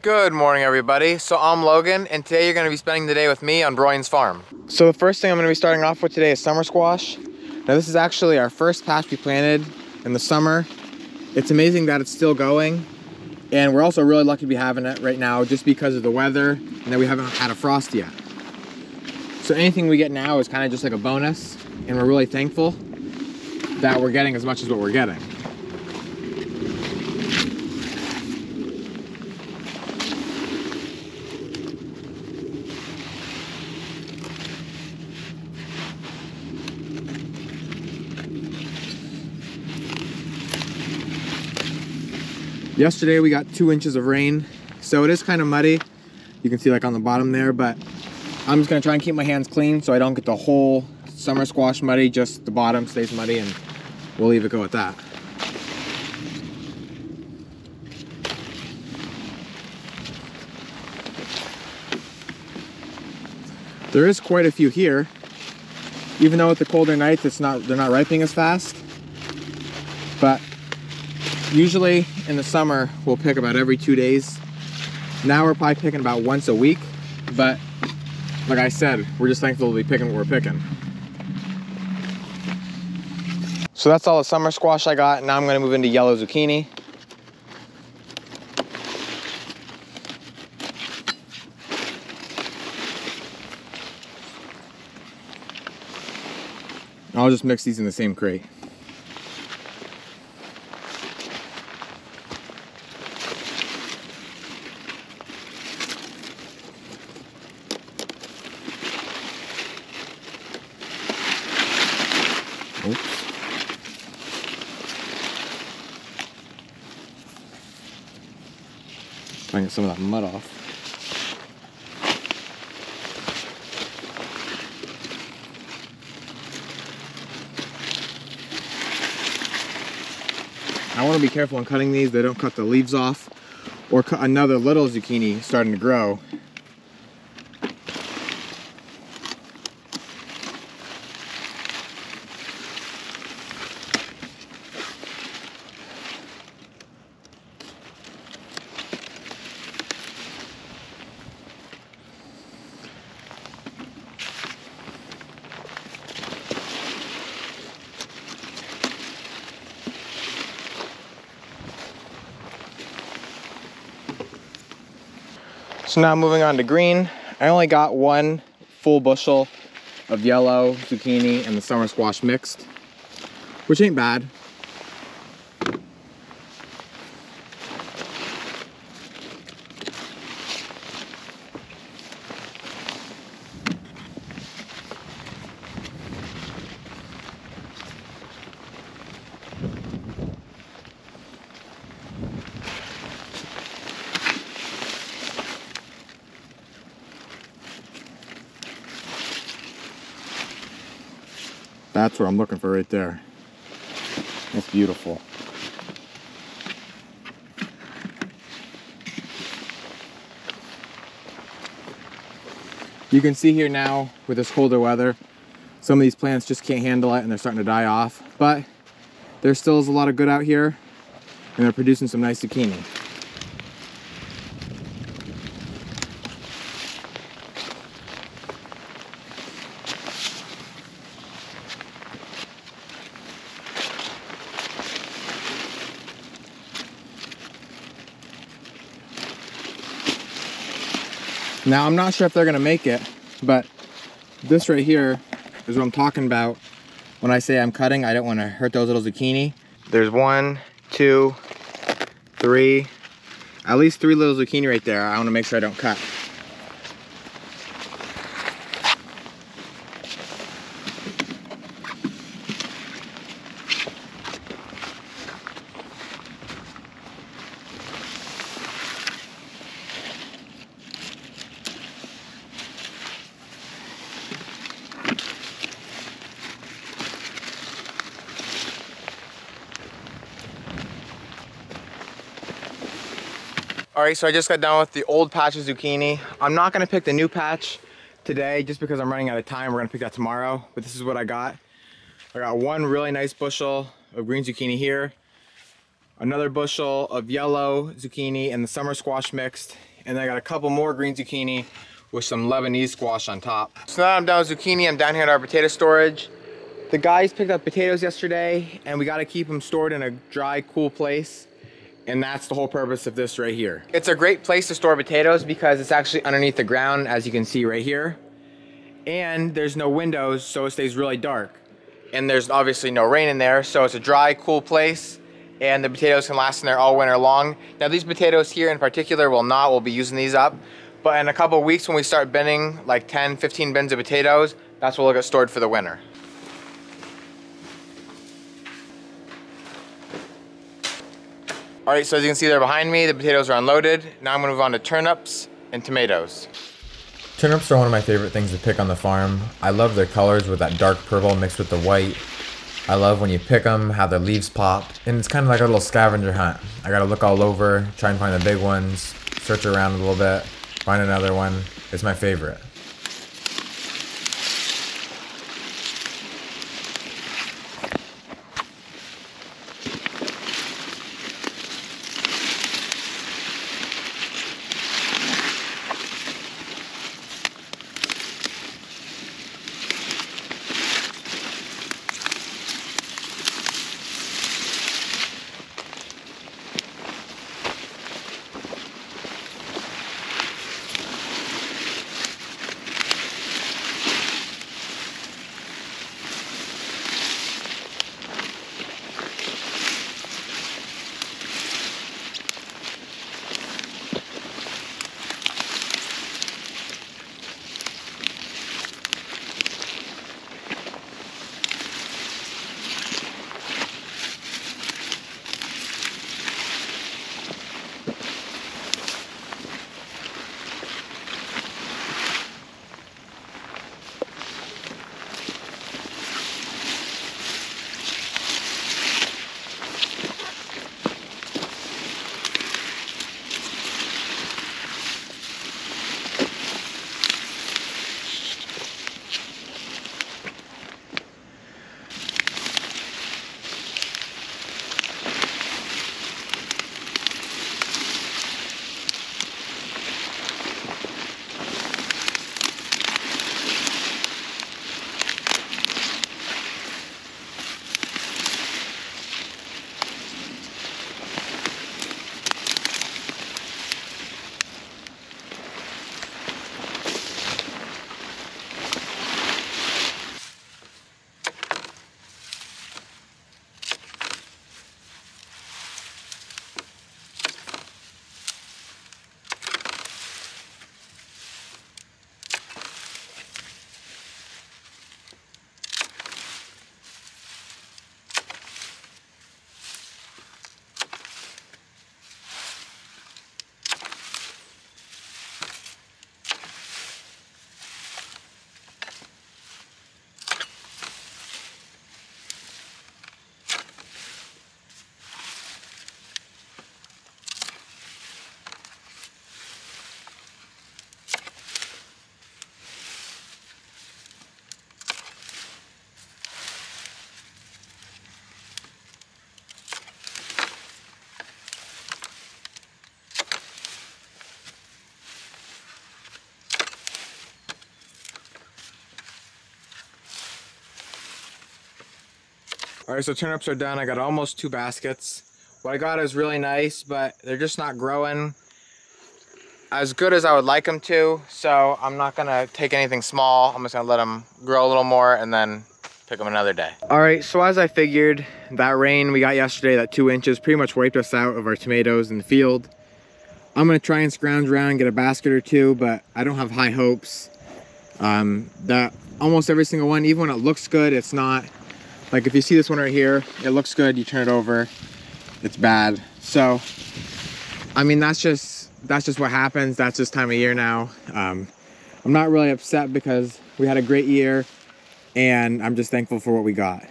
Good morning, everybody. So I'm Logan, and today you're going to be spending the day with me on Broyans Farm. So the first thing I'm going to be starting off with today is summer squash. Now this is actually our first patch we planted in the summer. It's amazing that it's still going, and we're also really lucky to be having it right now just because of the weather and that we haven't had a frost yet. So anything we get now is kind of just like a bonus, and we're really thankful that we're getting as much as what we're getting. Yesterday we got two inches of rain, so it is kind of muddy. You can see like on the bottom there, but I'm just gonna try and keep my hands clean so I don't get the whole summer squash muddy, just the bottom stays muddy and we'll leave it go at that. There is quite a few here. Even though with the colder nights, it's not they're not ripening as fast. But usually in the summer, we'll pick about every two days. Now we're probably picking about once a week, but like I said, we're just thankful to be picking what we're picking. So that's all the summer squash I got. Now I'm gonna move into yellow zucchini. I'll just mix these in the same crate. Get some of that mud off. I want to be careful when cutting these, they don't cut the leaves off or cut another little zucchini starting to grow. Now moving on to green. I only got one full bushel of yellow zucchini and the summer squash mixed, which ain't bad. That's what I'm looking for right there. That's beautiful. You can see here now with this colder weather, some of these plants just can't handle it and they're starting to die off. But there still is a lot of good out here and they're producing some nice zucchini. Now, I'm not sure if they're gonna make it, but this right here is what I'm talking about when I say I'm cutting. I don't wanna hurt those little zucchini. There's one, two, three, at least three little zucchini right there. I wanna make sure I don't cut. All right, so I just got done with the old patch of zucchini. I'm not gonna pick the new patch today just because I'm running out of time. We're gonna pick that tomorrow, but this is what I got. I got one really nice bushel of green zucchini here, another bushel of yellow zucchini and the summer squash mixed. And then I got a couple more green zucchini with some Lebanese squash on top. So now I'm done with zucchini, I'm down here at our potato storage. The guys picked up potatoes yesterday and we gotta keep them stored in a dry, cool place. And that's the whole purpose of this right here. It's a great place to store potatoes because it's actually underneath the ground, as you can see right here. And there's no windows, so it stays really dark. And there's obviously no rain in there, so it's a dry, cool place and the potatoes can last in there all winter long. Now these potatoes here in particular will not, we'll be using these up. But in a couple weeks when we start binning like 10, 15 bins of potatoes, that's what will get stored for the winter. All right, so as you can see there behind me, the potatoes are unloaded. Now I'm gonna move on to turnips and tomatoes. Turnips are one of my favorite things to pick on the farm. I love their colors with that dark purple mixed with the white. I love when you pick them, how the leaves pop, and it's kind of like a little scavenger hunt. I gotta look all over, try and find the big ones, search around a little bit, find another one. It's my favorite. All right, so turnips are done. I got almost two baskets. What I got is really nice, but they're just not growing as good as I would like them to. So I'm not gonna take anything small. I'm just gonna let them grow a little more and then pick them another day. All right, so as I figured, that rain we got yesterday, that two inches, pretty much wiped us out of our tomatoes in the field. I'm gonna try and scrounge around and get a basket or two, but I don't have high hopes. Um, that almost every single one, even when it looks good, it's not like if you see this one right here, it looks good, you turn it over, it's bad. So, I mean, that's just, that's just what happens. That's just time of year now. Um, I'm not really upset because we had a great year and I'm just thankful for what we got.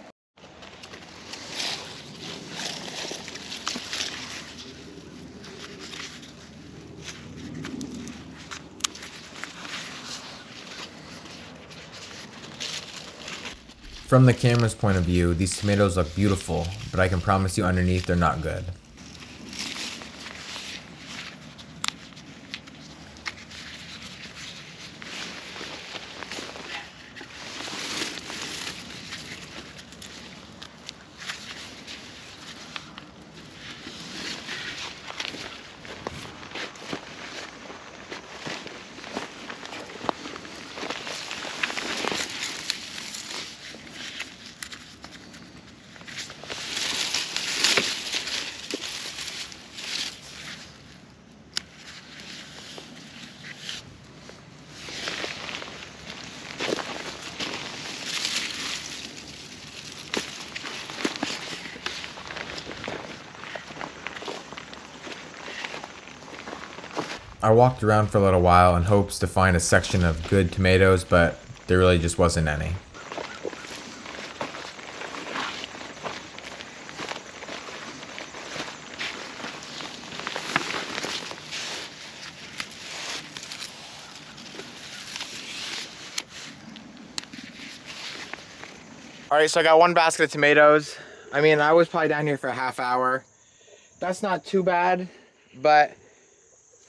From the camera's point of view, these tomatoes look beautiful, but I can promise you underneath they're not good. I walked around for a little while in hopes to find a section of good tomatoes, but there really just wasn't any. All right, so I got one basket of tomatoes. I mean, I was probably down here for a half hour. That's not too bad, but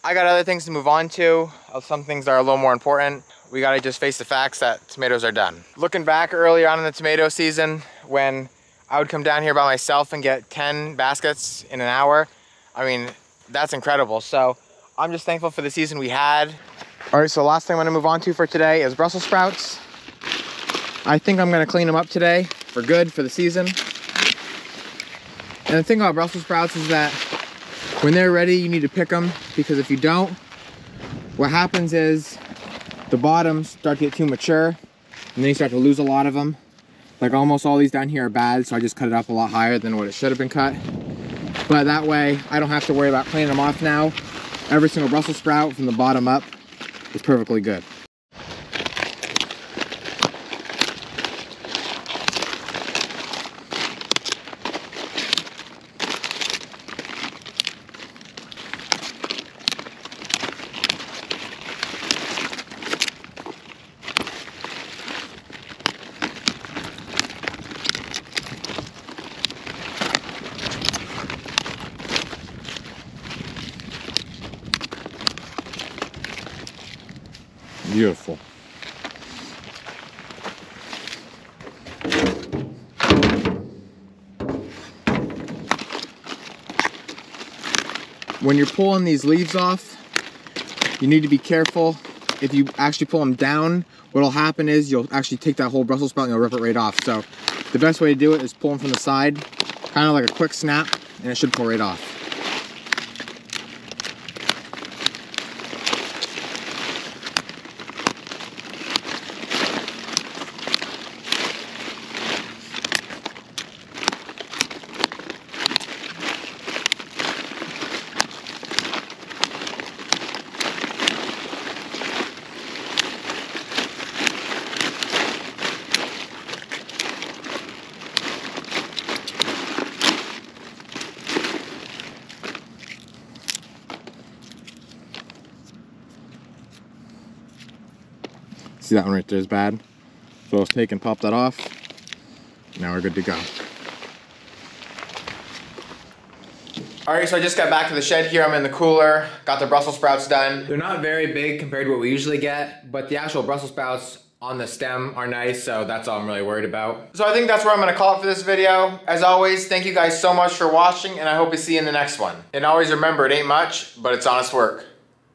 I got other things to move on to. Some things are a little more important. We gotta just face the facts that tomatoes are done. Looking back earlier on in the tomato season, when I would come down here by myself and get 10 baskets in an hour, I mean, that's incredible. So I'm just thankful for the season we had. All right, so the last thing I'm gonna move on to for today is Brussels sprouts. I think I'm gonna clean them up today for good for the season. And the thing about Brussels sprouts is that when they're ready, you need to pick them because if you don't, what happens is the bottoms start to get too mature and then you start to lose a lot of them. Like almost all these down here are bad, so I just cut it up a lot higher than what it should have been cut. But that way, I don't have to worry about cleaning them off now. Every single Brussels sprout from the bottom up is perfectly good. Beautiful. When you're pulling these leaves off, you need to be careful. If you actually pull them down, what'll happen is you'll actually take that whole Brussels sprout and you'll rip it right off. So the best way to do it is pull them from the side, kind of like a quick snap, and it should pull right off. See that one right there is bad. So let's take and pop that off. Now we're good to go. All right, so I just got back to the shed here. I'm in the cooler, got the Brussels sprouts done. They're not very big compared to what we usually get, but the actual Brussels sprouts on the stem are nice, so that's all I'm really worried about. So I think that's where I'm gonna call it for this video. As always, thank you guys so much for watching, and I hope to see you in the next one. And always remember, it ain't much, but it's honest work.